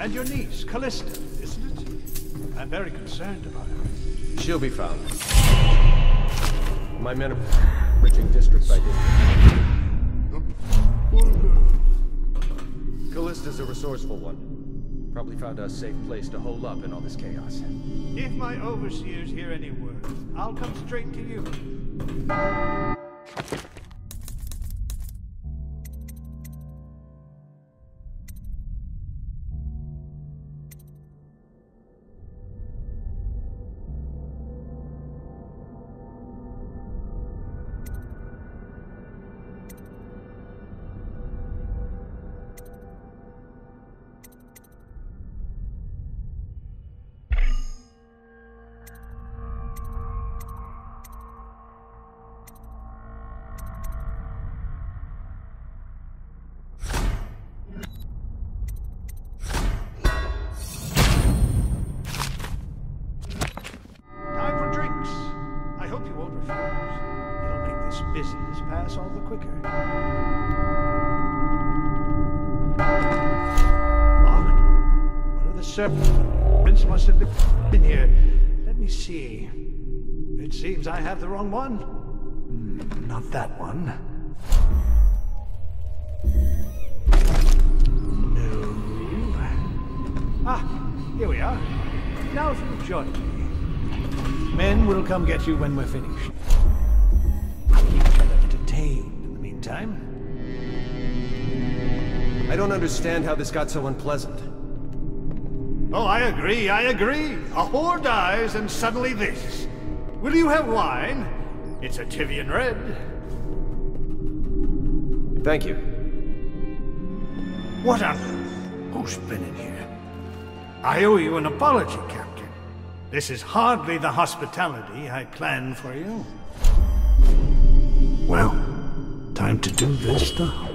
And your niece, Callista, isn't it? I'm very concerned about her. She'll be found. My men are bridging district by district. Callista's a resourceful one. Probably found a safe place to hole up in all this chaos. If my overseers hear any word, I'll come straight to you. Refuse. It'll make this business pass all the quicker. Locked. One of the serpents must have been here. Let me see. It seems I have the wrong one. Hmm, Not that one. No. Ah, here we are. Now if you'll join me. Men will come get you when we're finished. Keep each other entertained in the meantime. I don't understand how this got so unpleasant. Oh, I agree, I agree. A whore dies and suddenly this. Will you have wine? It's a Tyvian Red. Thank you. What on who's been in here? I owe you an apology, Captain. This is hardly the hospitality I planned for you. Well, time to do this stuff.